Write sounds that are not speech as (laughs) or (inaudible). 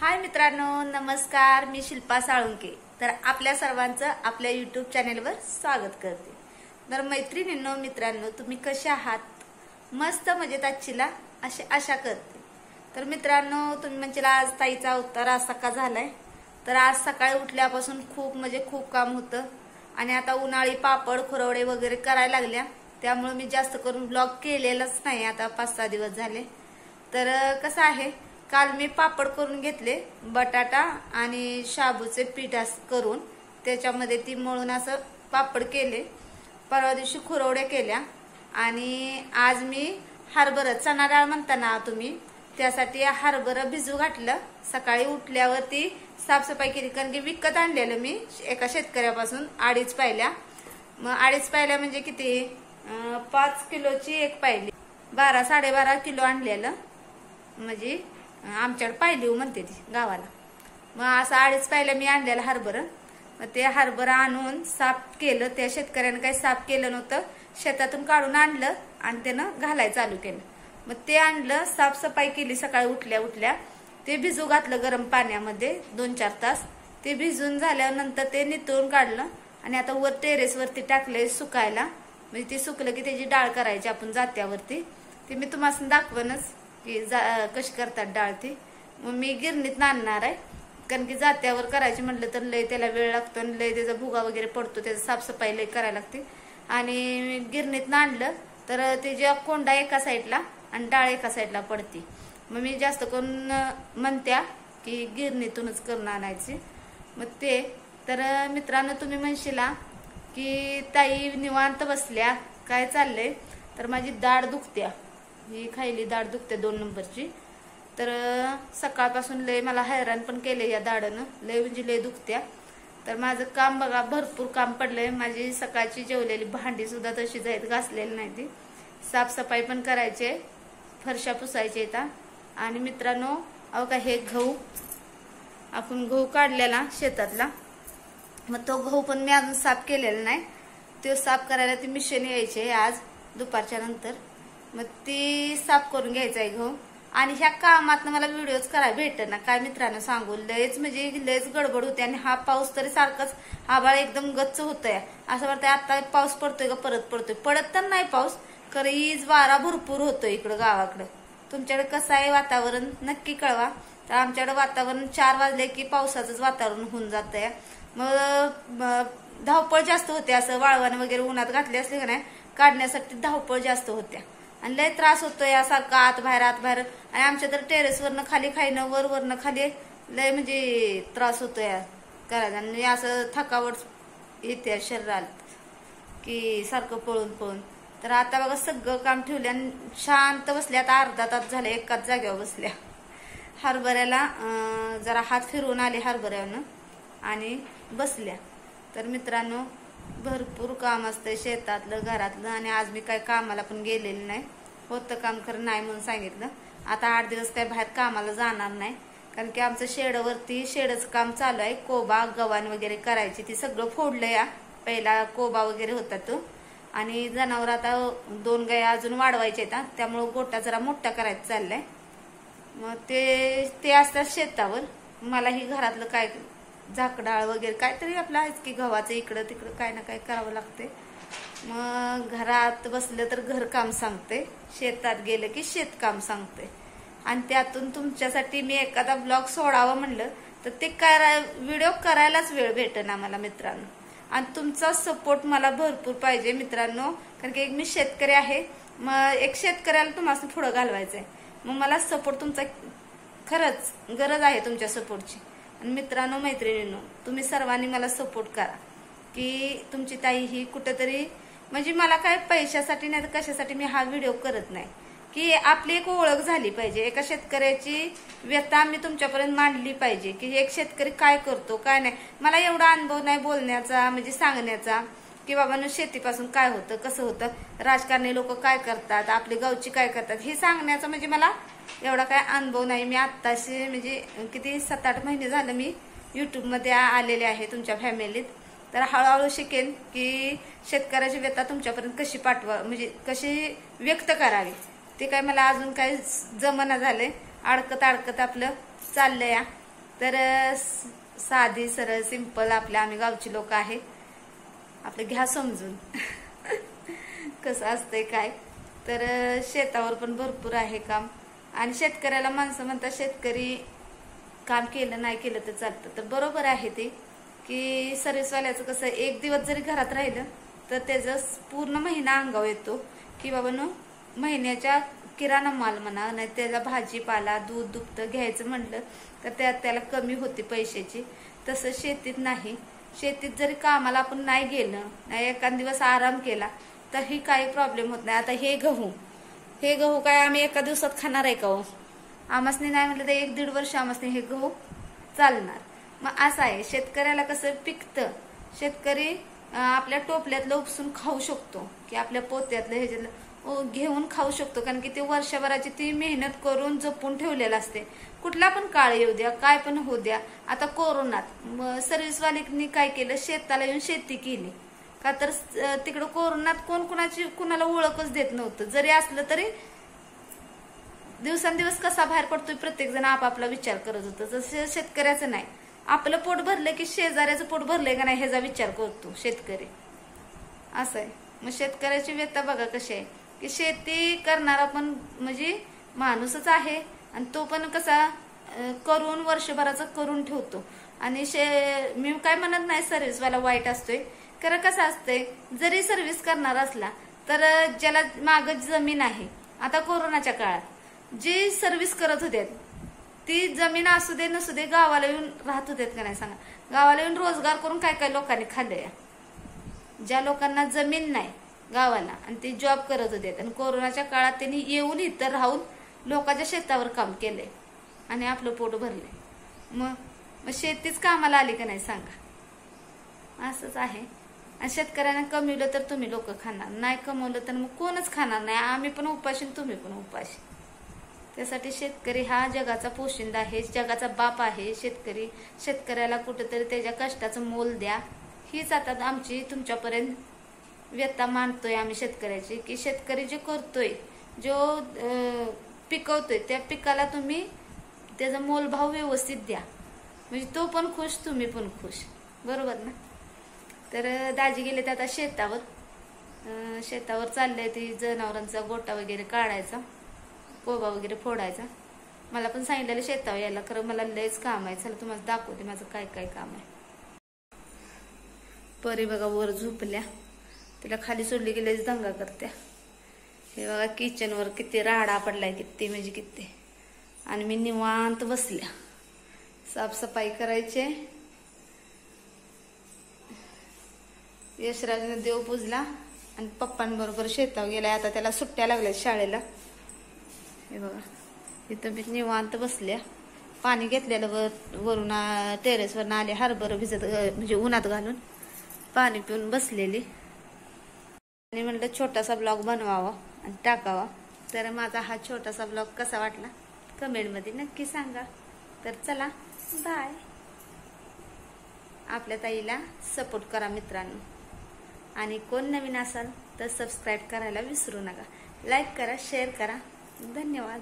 हाय मित्रांनो नमस्कार. मी शिल्पा साळुंके. तर आपल्या सर्वांचं आपल्या युट्यूब चॅनेलवर स्वागत करते. तर मैत्रिणींनो मित्रांनो तुम्ही कसे आहात? मस्त मजेत आजचीला अशी आशा करते. तर मित्रांनो तुम्ही म्हणजे आज ताईचा उत्तर आज सकाळ झालाय? तर आज सकाळी उठल्यापासून खूप म्हणजे खूप काम होतं. आणि आता उन्हाळी पापड खुरवडे वगैरे करायला लागल्या. त्यामुळे मी जास्त करून ब्लॉग केलेलाच नाही. आता पाच सहा दिवस झाले. तर कसं आहे? काल मी पापड करून घेतले बटाटा आणि शाबूचे पीठ करून. त्याच्यामध्ये ती मळून असं पापड केले. परवा दिवशी खुरवड्या केल्या. आणि आज मी हरभरा चणा डाळ म्हणता ना तुम्ही त्यासाठी हरभरं भिजू घातलं. सकाळी उठल्यावरती साफसफाई केली कारण की विकत आणलेलं मी एका शेतकऱ्यापासून अडीच पायल्या. मग अडीच पायल्या म्हणजे किती? पाच किलोची एक पायली. बारा साडेबारा किलो आणलेलं. म्हणजे आमच्याकडे पायलीव म्हणते ती गावाला. मग असं आडीच पाहिलं मी आणलेलं हरभर. मग ते हरभर आणून साफ केलं. त्या शेतकऱ्यानं काही साफ केलं नव्हतं. शेतातून काढून आणलं आणि त्यानं घालायला चालू केलं. मग ते आणलं साफसफाई केली सकाळी उठल्या उठल्या. ते भिजू घातलं गरम पाण्यामध्ये दोन चार तास. ते भिजून झाल्यानंतर ते नितळून काढलं आणि आता वर टेरेसवरती टाकले सुकायला. म्हणजे ते सुकलं की त्याची डाळ करायची आपण जात्यावरती. ते मी तुम्हाला दाखवणच की जा कशी करतात डाळ ती? मग मी गिरणीत आणणार आहे. कारण की जात्यावर करायची म्हटलं तर लय त्याला वेळ लागतो आणि लय त्याचा भुगा वगैरे पडतो त्याचा साफसफाई लय करायला लागते. आणि गिरणीत आणलं तर त्याच्या कोंडा एका साईडला आणि डाळ एका साईडला पडते. मग मी जास्त करून म्हणत्या की गिरणीतूनच करून आणायची. मग ते तर मित्रांनो तुम्ही म्हणशीला की ताई निवांत बसल्या काय चाललंय? तर माझी दाढ दुखत्या. ही खायली दाढ दुखते दोन नंबरची. तर सकाळपासून लय मला हैराण पण केले या दाढनं. लय म्हणजे लय दुखत्या. तर माझं काम बघा भरपूर काम पडलंय. माझी सकाळची जेवलेली भांडी सुद्धा तशीच आहेत घासलेली नाही ती. साफसफाई पण करायची फरशा पुसायच्या येतात आणि मित्रांनो अहो का हे गहू आपण गहू काढलेला शेतातला. मग तो गहू पण मी अजून साफ केलेला नाही. तो साफ करायला ती मिशन यायचे आज दुपारच्या नंतर. मग ती साफ करून घ्यायचं आहे गहू आणि ह्या कामात मला व्हिडिओज करायला भेट ना काय मित्रांनो सांगू लयच म्हणजे लयच गडबड होते आणि हा पाऊस तरी सारखाच आभाळ एकदम गच्च होतोय. असं वाटतंय आता पाऊस पडतोय का परत पडतोय. पडत तर नाही पाऊस खरं हीच वारा भरपूर होतोय इकडं गावाकडं. तुमच्याकडे कसं आहे वातावरण? नक्की कळवा. तर आमच्याकडे वातावरण चार वाजले की पावसाचंच वातावरण होऊन जात आहे मग धावपळ जास्त होते असं वाळवण वगैरे उन्हात घातले असले का नाही काढण्यासाठी धावपळ जास्त होत्या. आणि लय त्रास होतोय यासारखा आत बाहेर आत बाहेर. आणि आमच्या तर टेरेसवरनं खाली खाईनं वर वरनं खाली लय म्हणजे त्रास होतोय करायला. आणि असं थकावट येते शरीरात की सारखं पळून पळून. तर आता बघा सगळं काम ठेवले आणि शांत बसल्या आता अर्धा तास झाले एकाच जागेवर बसल्या. हरभऱ्याला जरा हात फिरवून आले हरभऱ्यानं आणि बसल्या. तर मित्रांनो भरपूर काम असतंय शेतातलं घरातलं आणि आज मी काय कामाला पण गेलेली नाही. होतं काम खरं नाही म्हणून सांगितलं. आता आठ दिवस काय बाहेर कामाला जाणार नाही. कारण की आमचं शेडवरती शेडचं काम चालू आहे. कोबा गव्हाण वगैरे करायची. ती सगळं फोडलं या. पहिला कोबा वगैरे होता तो. आणि जनावर आता दोन गाय अजून वाढवायचे आहेत त्यामुळं गोटा जरा मोठा करायचा चाललाय. मग ते ते असतात शेतावर. मलाही घरातलं काय झाकडाळ वगैरे काहीतरी आपलं आहेच की गव्हाचं इकडं तिकडं काय ना काय करावं लागते मग घरात बसलं तर घरकाम सांगते. शेतात गेलं की शेतकाम सांगते. आणि त्यातून तुमच्यासाठी मी एखादा ब्लॉग सोडावं म्हणलं तर ते करा व्हिडिओ करायलाच वेळ भेटेन आम्हाला मित्रांनो. आणि तुमचा सपोर्ट मला भरपूर पाहिजे मित्रांनो कारण की एक मी शेतकरी आहे. मग एक शेतकऱ्याला तुम्हाला पुढं घालवायचंय. मग मला सपोर्ट तुमचा खरंच गरज आहे तुमच्या सपोर्टची. आणि मित्रांनो मैत्रिणींनो तुम्ही सर्वांनी मला सपोर्ट करा. की तुमची ताई ही कुठेतरी म्हणजे मला काय पैशासाठी नाही तर कशासाठी मी हा व्हिडिओ करत नाही. की आपली एक ओळख झाली पाहिजे. एका शेतकऱ्याची व्यथा मी तुमच्यापर्यंत मांडली पाहिजे. की एक शेतकरी काय करतो काय नाही. मला एवढा अनुभव नाही बोलण्याचा म्हणजे सांगण्याचा की बाबांनो शेतीपासून काय होतं कसं होतं? राजकारणी लोक काय करतात? आपले गावची काय करतात? हे सांगण्याचा म्हणजे मला एवढा काय अनुभव नाही. मी आत्ताशी म्हणजे किती सात आठ महिने झालं मी युट्यूबमध्ये आलेले आहे तुमच्या फॅमिलीत तर हळूहळू शिकेन की शेतकऱ्याची व्यथा तुमच्यापर्यंत कशी पाठवा म्हणजे कशी व्यक्त करावी. ते काय मला अजून काय जमना झालंय. अडकत अडकत आपलं चाललंय तर साधी सरळ सिंपल आपल्या आम्ही गावची लोक आहे. आपलं घ्या समजून. (laughs) कसं असतंय काय? तर शेतावर पण भरपूर आहे काम. आणि शेतकऱ्याला माणसं म्हणतात शेतकरी काम केलं नाही केलं तर चालतं. तर बरोबर आहे ते की सर्व्हिसवाल्याचं कसं एक दिवस जरी घरात राहिलं तर त्याचं पूर्ण महिना अंगावर येतो की बाबा नो महिन्याच्या किराणा माल म्हणा नाही त्याला भाजीपाला दूध दुभतं घ्यायचं म्हणलं तर त्यात त्याला कमी होते पैशाची. तसं शेतीत नाही. शेतीत जरी कामाला आपण नाही गेलं नाही एखाद दिवस आराम केला तरी काही प्रॉब्लेम होत नाही. आता हे गहू हे गहू काय आम्ही एका दिवसात खाणार आहे का हो? आमासनी नाही म्हटलं तर एक दीड वर्ष आमसनी हे गहू चालणार. मग असं आहे शेतकऱ्याला कसं पिकतं शेतकरी आपल्या टोपल्यातलं उपसून खाऊ शकतो की आपल्या पोत्यातलं ह्याच्यातलं घेऊन खाऊ शकतो कारण की ते वर्षभराची ती मेहनत करून जपून ठेवलेलं असते. कुठला पण काळ येऊ द्या काय पण होऊ द्या आता कोरोनात म- सर्व्हिसवाल्यांनी काय केलं शेताला येऊन शेती केली. का तर तिकडं कोरोनात कोण कुणाची कुणाला ओळखच देत नव्हतं. जरी असलं तरी दिवसांदिवस कसा बाहेर पडतोय प्रत्येक जण आपापला विचार करत होतो. जसं शेतकऱ्याचं नाही. आपलं पोट भरलं की शेजाऱ्याचं पोट भरलंय का नाही ह्याचा विचार करतो शेतकरी. असं आहे. मग शेतकऱ्याची व्यथा बघा कशी आहे. की शेती करणारा पण म्हणजे माणूसच आहे आणि तो पण कसा करून वर्षभराचं करून ठेवतो. आणि शे मी काय म्हणत नाही सर्व्हिसवाला वाईट असतोय. कारण कसं असतंय? जरी सर्व्हिस करणार असला तर ज्याला माग जमीन आहे आता कोरोनाच्या काळात जी सर्व्हिस करत होते ती जमीन असू दे नसू दे गावाला येऊन राहत होते का नाही सांगा? गावाला येऊन रोजगार करून काय काय लोकांनी खाल्लंय? ज्या लोकांना जमीन नाही गावाला आणि ते जॉब करत होते आणि कोरोनाच्या काळात त्यांनी येऊन इतर राहून लोकांच्या शेतावर काम केलंय आणि आपलं पोट भरलंय. मग मग शेतीच कामाला आली का नाही सांगा? असंच आहे. आणि शेतकऱ्यांना कमवलं तर तुम्ही लोक खाणार. नाही कमवलं तर मग कोणच खाणार नाही. आम्ही पण उपाशी तुम्ही पण उपाशी. त्यासाठी शेतकरी हा जगाचा पोशिंदा आहे जगाचा बाप आहे. शेतकरी शेतकऱ्याला कुठंतरी त्याच्या कष्टाचं मोल द्या. हीच आता आमची तुमच्यापर्यंत व्यथा मांडतोय आम्ही शेतकऱ्याची की शेतकरी जे करतोय जो पिकवतोय त्या पिकाला तुम्ही त्याचा मोलभाव व्यवस्थित द्या. म्हणजे तो पण खुश तुम्ही पण खुश. बरोबर ना? तर दाजी गेले ते आता शेतावर. शेतावर चाललंय ती जनावरांचा गोटा वगैरे काढायचा कोबा वगैरे फोडायचा. मला पण सांगितलेलं शेतावर यायला खरं मला लयच काम आहे. चला तुम्हाला दाखवते माझं काय काय काम आहे. परी बघा वर झोपल्या. तिला खाली सोडली की लयच दंगा करत्या. हे बघा किचनवर किती राडा पडलाय किती म्हणजे किती. आणि मी निवांत बसल्या. साफसफाई करायची यशराजने देव पूजला आणि पप्पांबरोबर शेतावर गेलाय. आता त्याला सुट्ट्या लागल्या शाळेला. हे बघा इथं मी निवांत बसल्या. पाणी घेतलेलं वर वरून टेरेसवरून आले हरभर भिजत म्हणजे उन्हात घालून. पाणी पिऊन बसलेली. आणि म्हणलं छोटासा ब्लॉग बनवावा आणि टाकावा. तर माझा हा छोटासा ब्लॉग कसा वाटला? कमेंटमध्ये नक्की सांगा. तर चला बाय. आपल्या ताईला सपोर्ट करा मित्रांनो. आणि कोण नवीन असाल तर सबस्क्राईब करायला विसरू नका. लाईक करा शेअर करा. धन्यवाद.